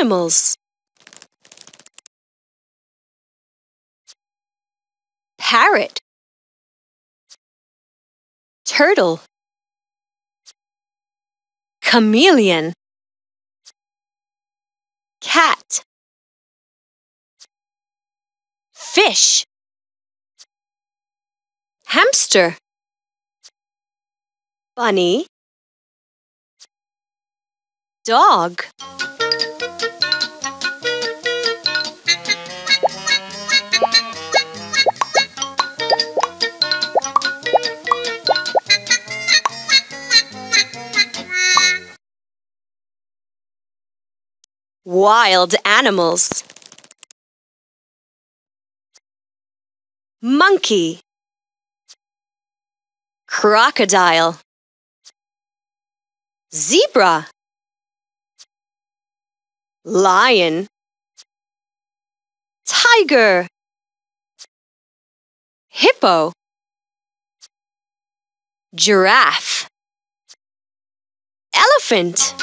animals. Parrot. Turtle. Chameleon. Cat. Fish. Hamster. Bunny. Dog Wild animals. Monkey. Crocodile. Zebra. Lion. Tiger. Hippo. Giraffe. Elephant